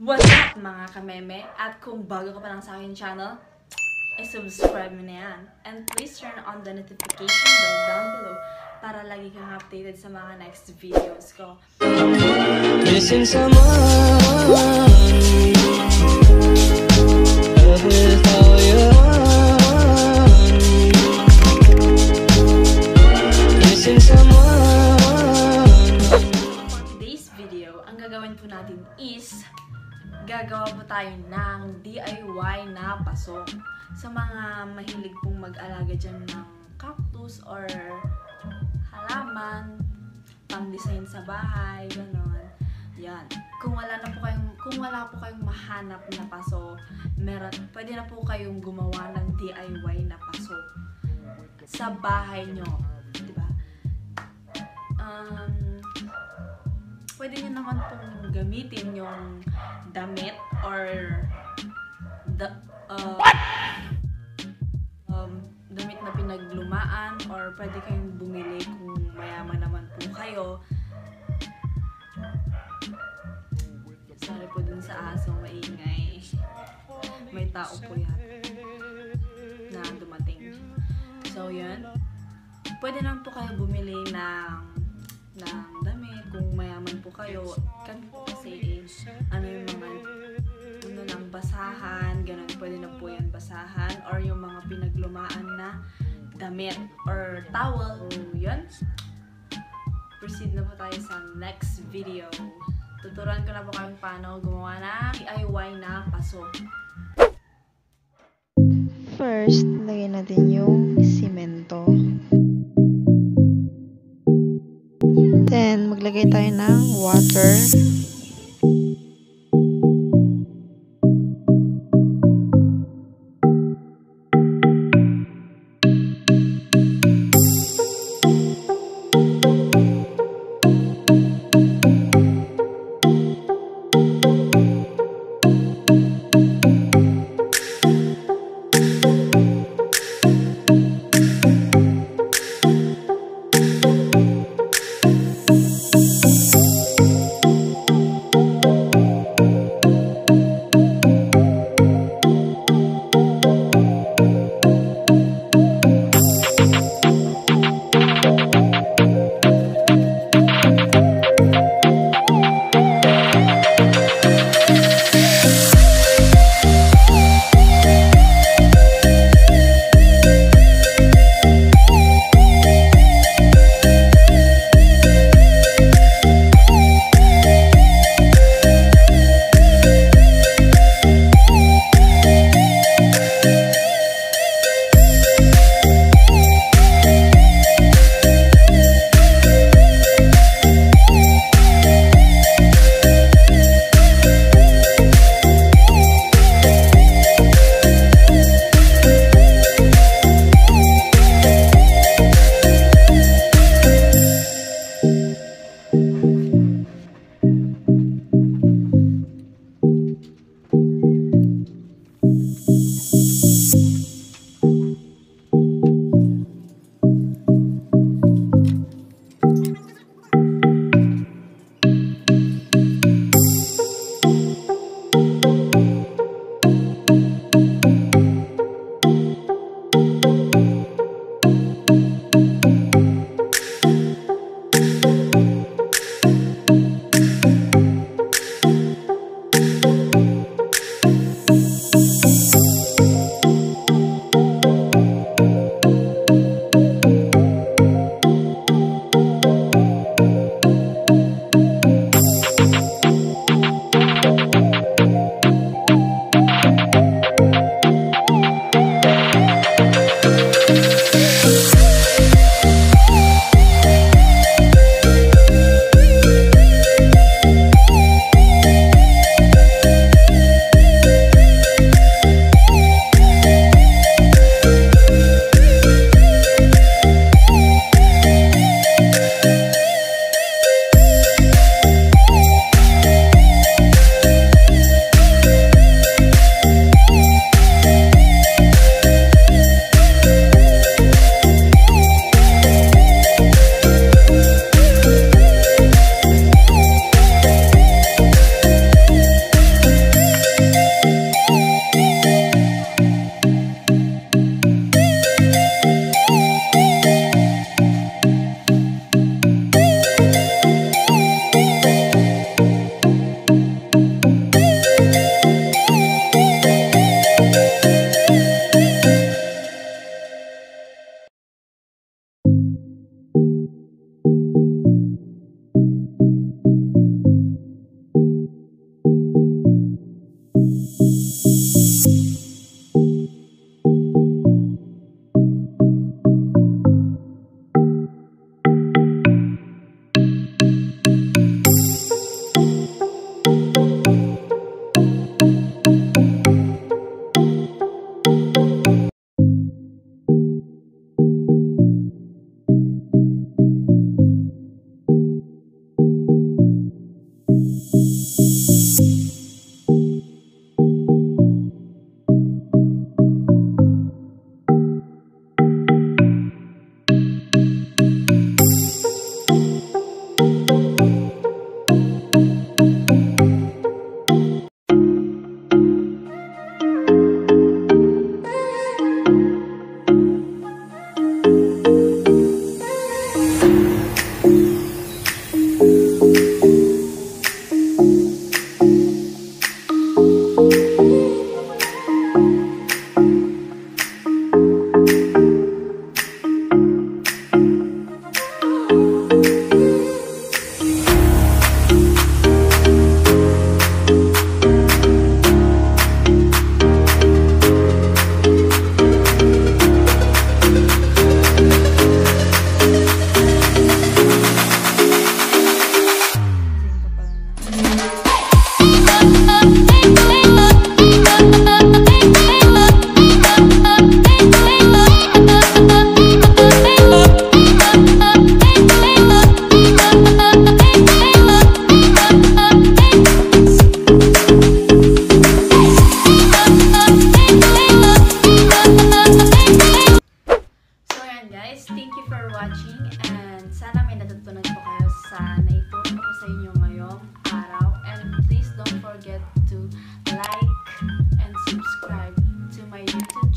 What's up mga kameme? At kung bago ka pa lang sa akin channel, ay subscribe mo na yan. And please turn on the notification bell down below para lagi kang updated sa mga next videos ko. Missing someone Love without you Missing someone For today's video, ang gagawin po natin is gagawa po tayo ng DIY na paso. Sa mga mahilig pong mag-alaga dyan ng cactus or halaman, pang-design sa bahay, gano'n. Yan. Kung wala na po kayong kung wala po kayong mahanap na paso, meron pwede na po kayong gumawa ng DIY na paso sa bahay nyo, 'di ba? Um, pwede nyo naman pong gamitin yung damit or the uh, um, damit na pinaglumaan or pwede kayong bumili kung mayaman naman po kayo. Sorry po dun sa aso, maingay. May tao po yan na dumating. So, yun. Pwede naman po kayo bumili ng ng kung mayaman po kayo. Kami po kasi ano yung mga ano lang, basahan, ganun, pwede na po yan basahan, or yung mga pinaglumaan na damit or towel, yun. Proceed na po tayo sa next video. Tuturuan ko na po kayong paano gumawa ng DIY na paso. First, lagyan natin yung simento. Maglagay tayo ng water.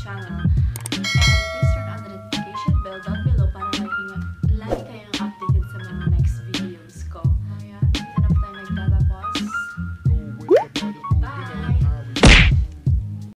加了。